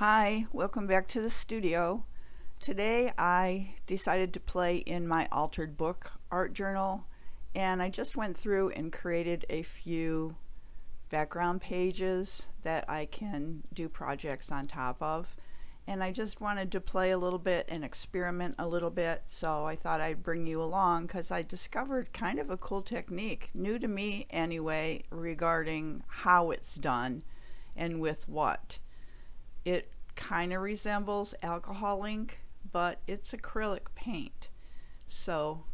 Hi, welcome back to the studio. Today I decided to play in my altered book art journal and I just went through and created a few background pages that I can do projects on top of and I just wanted to play a little bit and experiment a little bit so I thought I'd bring you along because I discovered kind of a cool technique new to me anyway regarding how it's done and with what kind of resembles alcohol ink but it's acrylic paint. So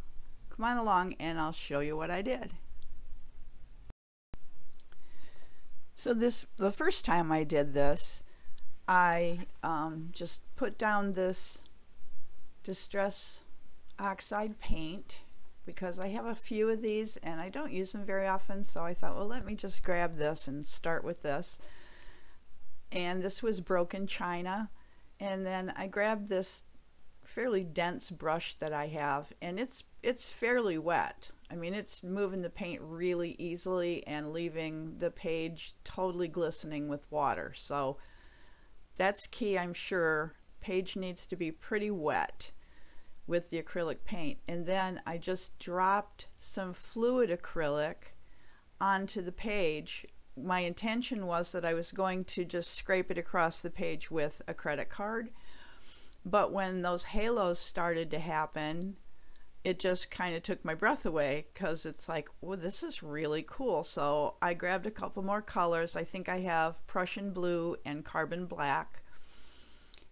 come on along and I'll show you what I did. So this the first time I did this I um, just put down this Distress Oxide paint because I have a few of these and I don't use them very often so I thought well let me just grab this and start with this and this was broken china and then I grabbed this fairly dense brush that I have and it's it's fairly wet I mean it's moving the paint really easily and leaving the page totally glistening with water so that's key, I'm sure. Page needs to be pretty wet with the acrylic paint. And then I just dropped some fluid acrylic onto the page. My intention was that I was going to just scrape it across the page with a credit card. But when those halos started to happen, it just kind of took my breath away because it's like, well, this is really cool. So I grabbed a couple more colors. I think I have Prussian blue and carbon black.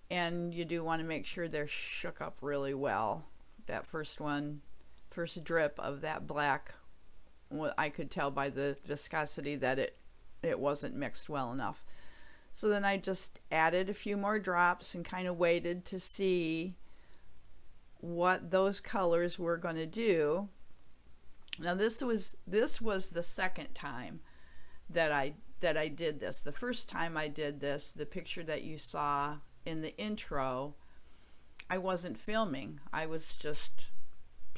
And you do want to make sure they're shook up really well. That first one, first drip of that black, I could tell by the viscosity that it, it wasn't mixed well enough. So then I just added a few more drops and kind of waited to see what those colors were going to do. Now this was this was the second time that I that I did this. The first time I did this, the picture that you saw in the intro, I wasn't filming. I was just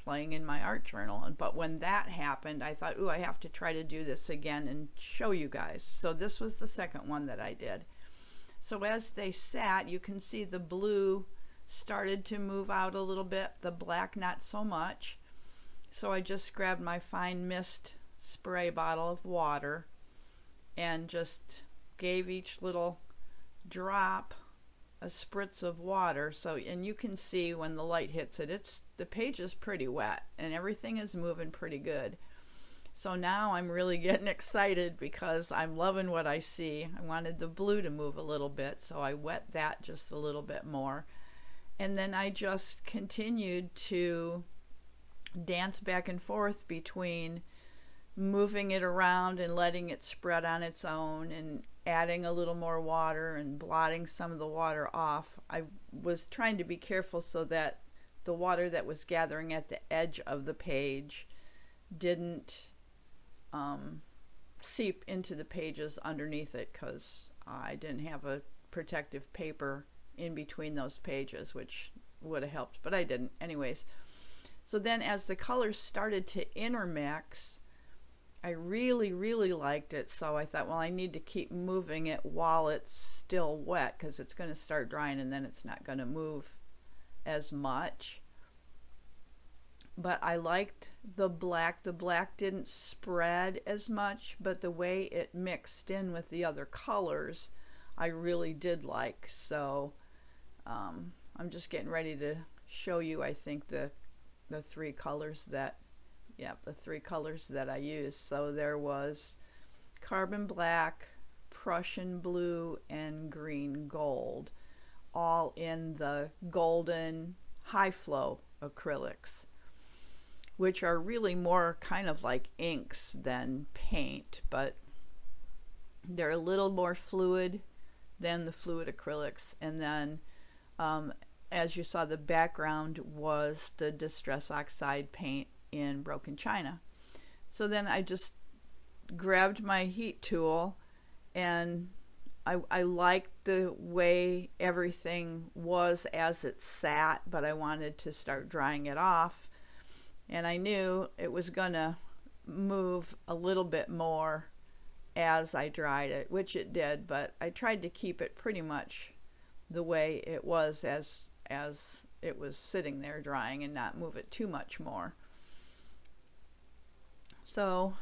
playing in my art journal. But when that happened, I thought, ooh, I have to try to do this again and show you guys. So this was the second one that I did. So as they sat, you can see the blue started to move out a little bit, the black not so much. So I just grabbed my fine mist spray bottle of water and just gave each little drop a spritz of water so and you can see when the light hits it it's the page is pretty wet and everything is moving pretty good. So now I'm really getting excited because I'm loving what I see. I wanted the blue to move a little bit so I wet that just a little bit more. And then I just continued to dance back and forth between moving it around and letting it spread on its own and adding a little more water and blotting some of the water off. I was trying to be careful so that the water that was gathering at the edge of the page didn't um, seep into the pages underneath it because I didn't have a protective paper in between those pages, which would have helped, but I didn't. Anyways, so then as the colors started to intermix, I really, really liked it. So I thought, well, I need to keep moving it while it's still wet because it's going to start drying and then it's not going to move as much. But I liked the black. The black didn't spread as much, but the way it mixed in with the other colors, I really did like. So um, I'm just getting ready to show you I think the the three colors that yeah the three colors that I used. So there was carbon black Prussian blue and green gold all in the golden high flow acrylics which are really more kind of like inks than paint but they're a little more fluid than the fluid acrylics. And then um, as you saw, the background was the Distress Oxide paint in Broken China. So then I just grabbed my heat tool and I, I liked the way everything was as it sat, but I wanted to start drying it off. And I knew it was going to move a little bit more as I dried it, which it did, but I tried to keep it pretty much the way it was as as it was sitting there drying and not move it too much more. So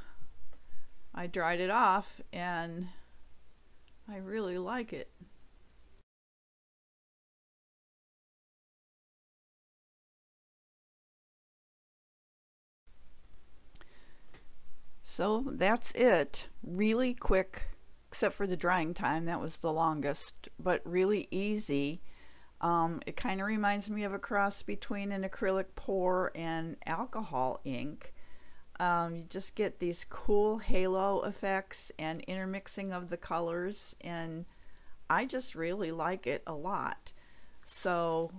I dried it off and I really like it. So that's it. Really quick, except for the drying time, that was the longest, but really easy. Um, it kind of reminds me of a cross between an acrylic pour and alcohol ink. Um, you just get these cool halo effects and intermixing of the colors and I just really like it a lot. So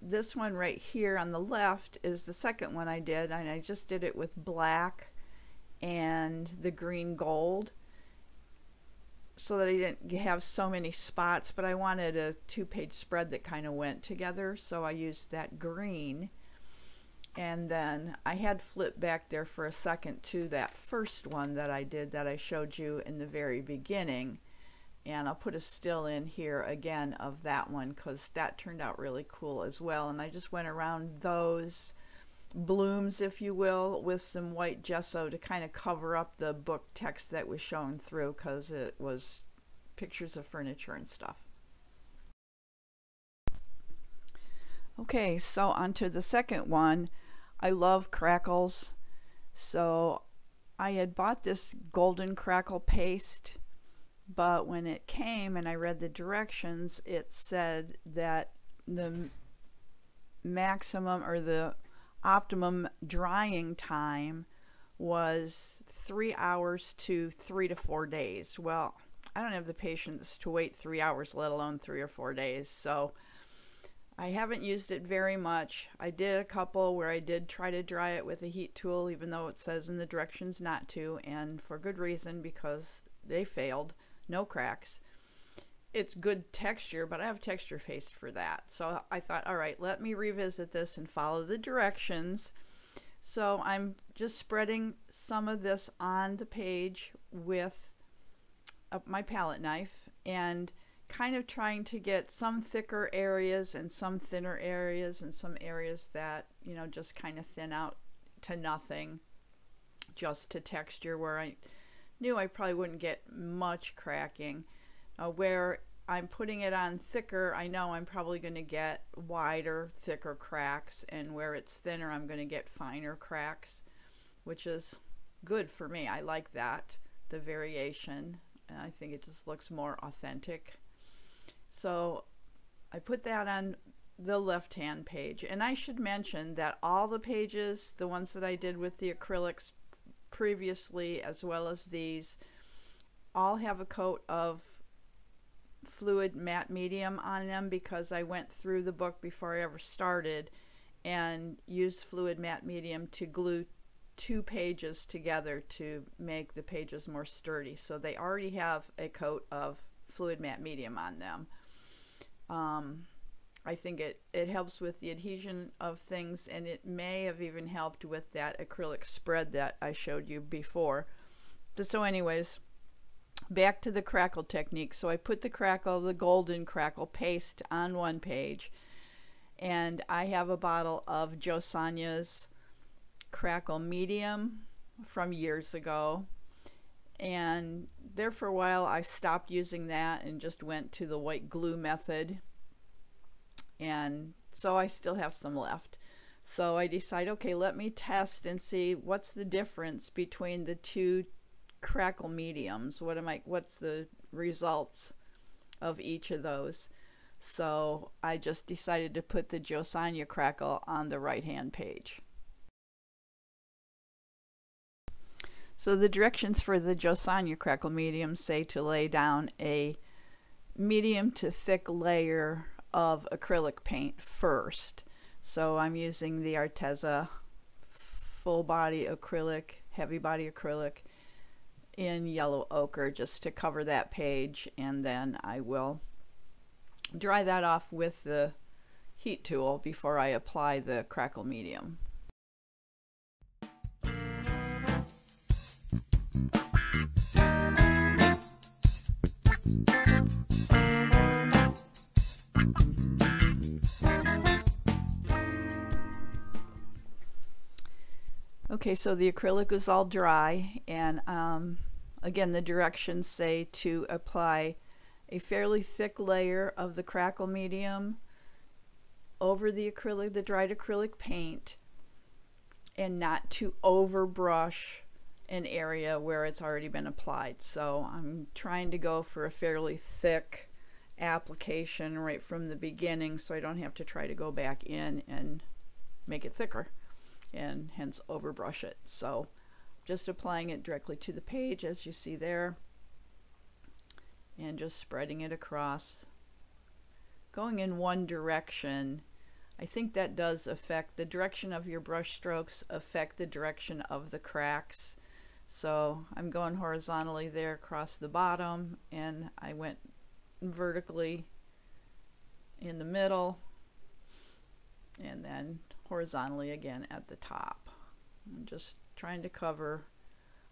this one right here on the left is the second one I did and I just did it with black and the green gold so that I didn't have so many spots but I wanted a two-page spread that kind of went together so I used that green and then I had flipped back there for a second to that first one that I did that I showed you in the very beginning and I'll put a still in here again of that one because that turned out really cool as well and I just went around those blooms if you will with some white gesso to kind of cover up the book text that was shown through because it was pictures of furniture and stuff. Okay, so on to the second one. I love crackles. So I had bought this golden crackle paste, but when it came and I read the directions, it said that the maximum or the optimum drying time was three hours to three to four days. Well, I don't have the patience to wait three hours, let alone three or four days. So I haven't used it very much. I did a couple where I did try to dry it with a heat tool, even though it says in the directions not to, and for good reason because they failed. No cracks. It's good texture, but I have texture paste for that. So I thought, all right, let me revisit this and follow the directions. So I'm just spreading some of this on the page with uh, my palette knife and kind of trying to get some thicker areas and some thinner areas and some areas that, you know, just kind of thin out to nothing, just to texture where I knew I probably wouldn't get much cracking. Uh, where I'm putting it on thicker, I know I'm probably going to get wider, thicker cracks, and where it's thinner, I'm going to get finer cracks, which is good for me. I like that, the variation. I think it just looks more authentic. So I put that on the left hand page. And I should mention that all the pages, the ones that I did with the acrylics previously, as well as these, all have a coat of fluid matte medium on them because I went through the book before I ever started and used fluid matte medium to glue two pages together to make the pages more sturdy. So they already have a coat of fluid matte medium on them. Um, I think it, it helps with the adhesion of things and it may have even helped with that acrylic spread that I showed you before. So anyways, back to the crackle technique. So I put the crackle, the golden crackle paste on one page and I have a bottle of Jo Sonja's crackle medium from years ago and there for a while I stopped using that and just went to the white glue method. And so I still have some left. So I decide okay let me test and see what's the difference between the two crackle mediums. What am I what's the results of each of those? So I just decided to put the Jo Sonja crackle on the right hand page So the directions for the Jo Sonja crackle medium say to lay down a medium to thick layer of acrylic paint first. So I'm using the Arteza full body acrylic, heavy body acrylic in yellow ochre just to cover that page and then I will dry that off with the heat tool before I apply the crackle medium. Okay, so the acrylic is all dry and um, again the directions say to apply a fairly thick layer of the crackle medium over the acrylic, the dried acrylic paint and not to overbrush an area where it's already been applied. So I'm trying to go for a fairly thick application right from the beginning so I don't have to try to go back in and make it thicker and hence overbrush it. So just applying it directly to the page as you see there and just spreading it across. Going in one direction, I think that does affect the direction of your brush strokes affect the direction of the cracks. So I'm going horizontally there across the bottom and I went vertically in the middle and then horizontally again at the top. I'm just trying to cover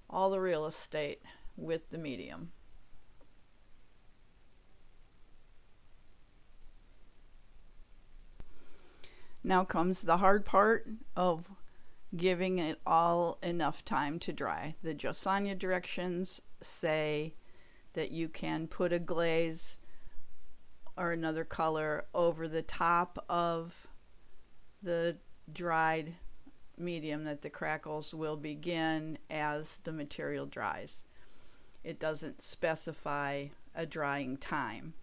all the real estate with the medium. Now comes the hard part of giving it all enough time to dry. The Jo Sonja directions say that you can put a glaze or another color over the top of the dried medium that the crackles will begin as the material dries. It doesn't specify a drying time.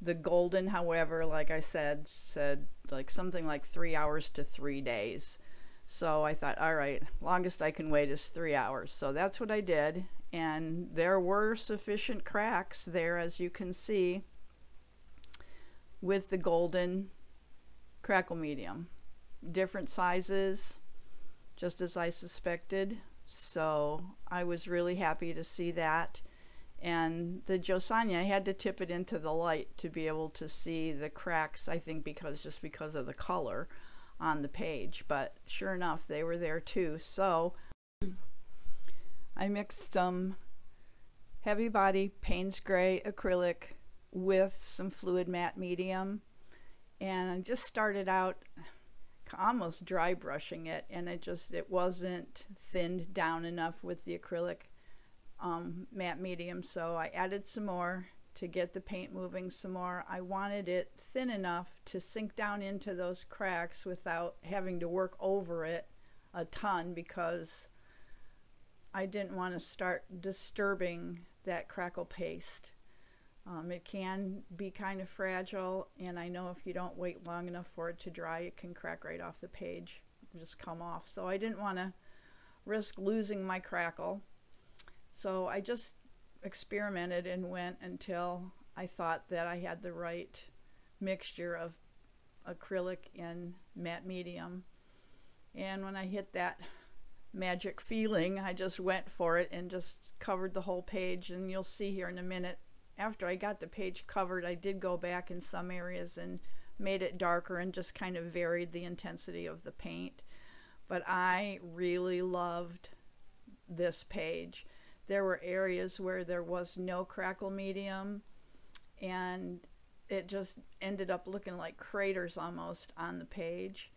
The golden, however, like I said, said like something like three hours to three days. So I thought, all right, longest I can wait is three hours. So that's what I did. And there were sufficient cracks there, as you can see, with the golden crackle medium. Different sizes, just as I suspected. So I was really happy to see that. And the Jo Sonja, I had to tip it into the light to be able to see the cracks, I think because just because of the color on the page. But sure enough, they were there too. So I mixed some heavy body Payne's Gray acrylic with some fluid matte medium. And I just started out almost dry brushing it and it just it wasn't thinned down enough with the acrylic um, matte medium so I added some more to get the paint moving some more. I wanted it thin enough to sink down into those cracks without having to work over it a ton because I didn't want to start disturbing that crackle paste. Um, it can be kind of fragile and I know if you don't wait long enough for it to dry it can crack right off the page just come off. So I didn't want to risk losing my crackle. So I just experimented and went until I thought that I had the right mixture of acrylic and matte medium. And when I hit that magic feeling I just went for it and just covered the whole page. And you'll see here in a minute after I got the page covered, I did go back in some areas and made it darker and just kind of varied the intensity of the paint. But I really loved this page. There were areas where there was no crackle medium and it just ended up looking like craters almost on the page.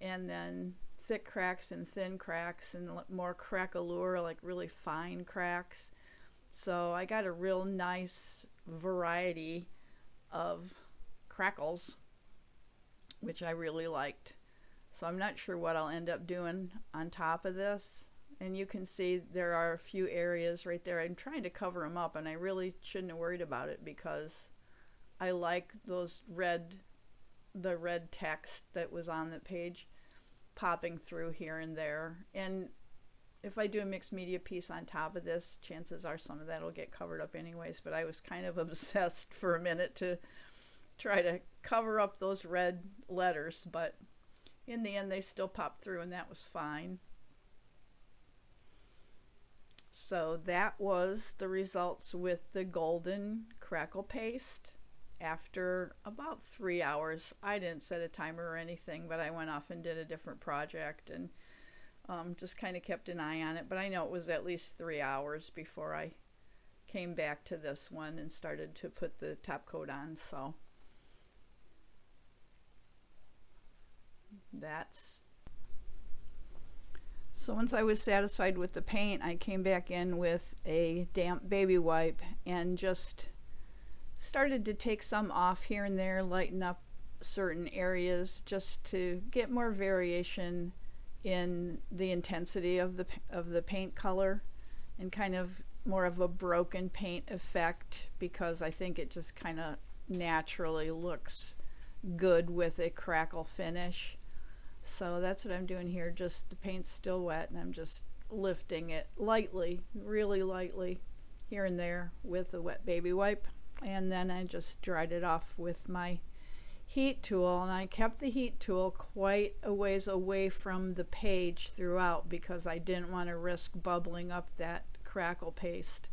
And then thick cracks and thin cracks and more craquelure, like really fine cracks. So I got a real nice variety of crackles, which I really liked. So I'm not sure what I'll end up doing on top of this. And you can see there are a few areas right there. I'm trying to cover them up and I really shouldn't have worried about it because I like those red, the red text that was on the page popping through here and there. And if I do a mixed media piece on top of this, chances are some of that will get covered up anyways. But I was kind of obsessed for a minute to try to cover up those red letters. But in the end, they still popped through, and that was fine. So that was the results with the golden crackle paste after about three hours. I didn't set a timer or anything, but I went off and did a different project and um, just kind of kept an eye on it, but I know it was at least three hours before I came back to this one and started to put the top coat on. So that's So once I was satisfied with the paint, I came back in with a damp baby wipe and just started to take some off here and there, lighten up certain areas just to get more variation in the intensity of the of the paint color and kind of more of a broken paint effect because I think it just kind of naturally looks good with a crackle finish. So that's what I'm doing here. Just the paint's still wet and I'm just lifting it lightly, really lightly here and there with a wet baby wipe. And then I just dried it off with my heat tool and I kept the heat tool quite a ways away from the page throughout because I didn't want to risk bubbling up that crackle paste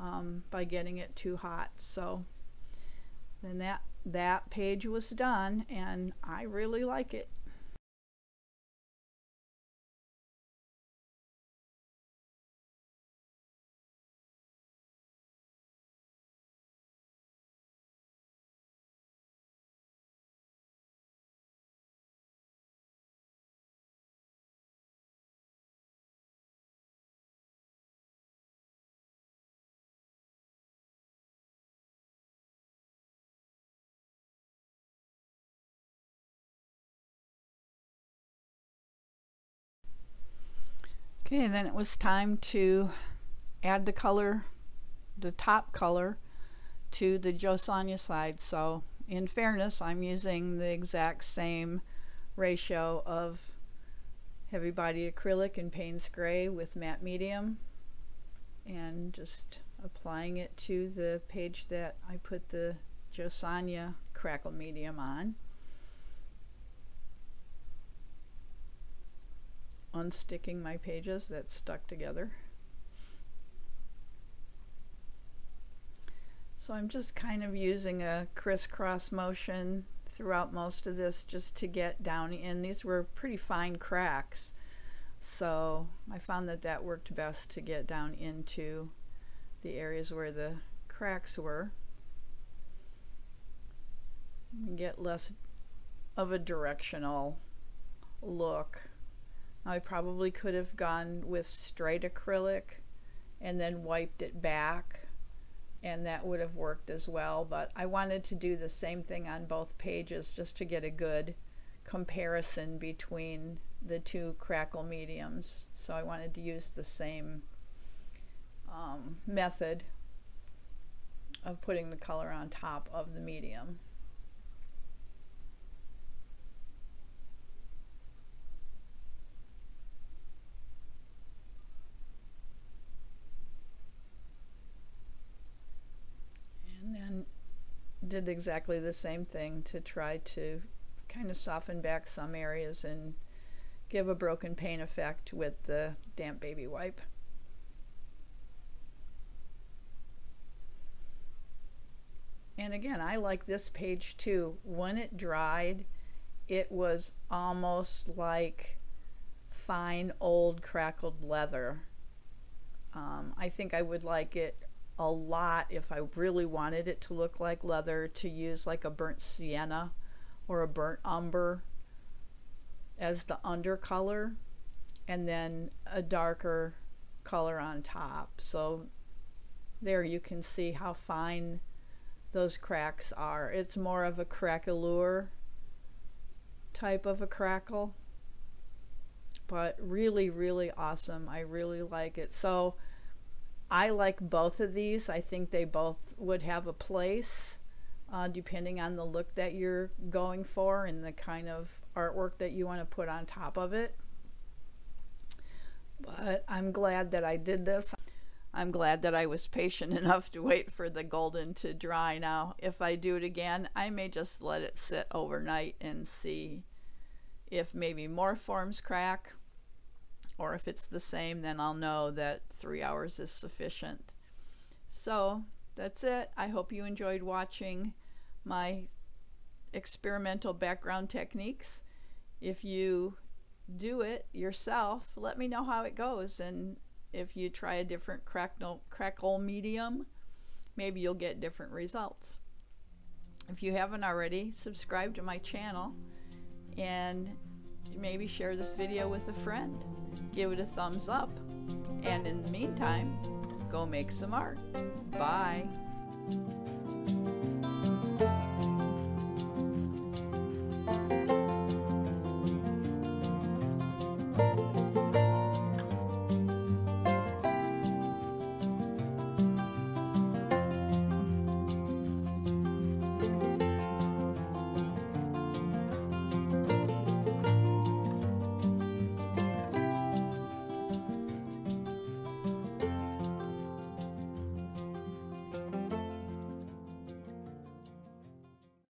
um, by getting it too hot. So then that that page was done and I really like it. Okay, then it was time to add the color, the top color, to the Jo Sonja side. So in fairness, I'm using the exact same ratio of heavy body acrylic and Payne's Gray with matte medium and just applying it to the page that I put the Jo Sonja crackle medium on. Unsticking my pages that stuck together. So I'm just kind of using a crisscross motion throughout most of this just to get down in. These were pretty fine cracks. So I found that that worked best to get down into the areas where the cracks were. Get less of a directional look. I probably could have gone with straight acrylic and then wiped it back and that would have worked as well but I wanted to do the same thing on both pages just to get a good comparison between the two crackle mediums so I wanted to use the same um, method of putting the color on top of the medium did exactly the same thing to try to kind of soften back some areas and give a broken paint effect with the damp baby wipe. And again, I like this page too. When it dried, it was almost like fine old crackled leather. Um, I think I would like it a lot if I really wanted it to look like leather to use like a burnt sienna or a burnt umber as the undercolor and then a darker color on top. So there you can see how fine those cracks are. It's more of a craquelure type of a crackle but really really awesome. I really like it. So I like both of these. I think they both would have a place uh, depending on the look that you're going for and the kind of artwork that you want to put on top of it. But I'm glad that I did this. I'm glad that I was patient enough to wait for the golden to dry. Now, if I do it again, I may just let it sit overnight and see if maybe more forms crack or if it's the same then I'll know that three hours is sufficient. So that's it. I hope you enjoyed watching my experimental background techniques. If you do it yourself let me know how it goes. And if you try a different crackle, crackle medium maybe you'll get different results. If you haven't already subscribe to my channel. And maybe share this video with a friend. Give it a thumbs up. And in the meantime, go make some art. Bye.